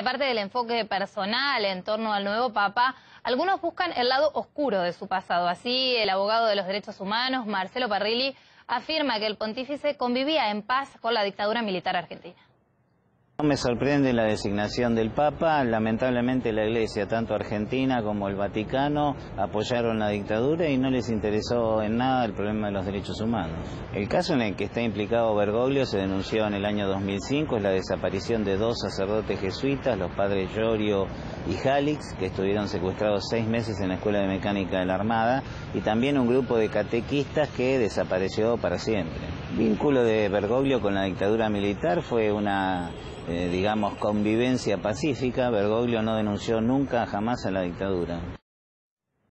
Aparte del enfoque personal en torno al nuevo Papa, algunos buscan el lado oscuro de su pasado. Así, el abogado de los derechos humanos, Marcelo Parrilli, afirma que el pontífice convivía en paz con la dictadura militar argentina. No me sorprende la designación del Papa. Lamentablemente la Iglesia, tanto Argentina como el Vaticano, apoyaron la dictadura y no les interesó en nada el problema de los derechos humanos. El caso en el que está implicado Bergoglio se denunció en el año 2005, es la desaparición de dos sacerdotes jesuitas, los padres Llorio y Jalix, que estuvieron secuestrados seis meses en la Escuela de Mecánica de la Armada, y también un grupo de catequistas que desapareció para siempre. Vínculo de Bergoglio con la dictadura militar fue una eh, digamos, convivencia pacífica, Bergoglio no denunció nunca jamás a la dictadura.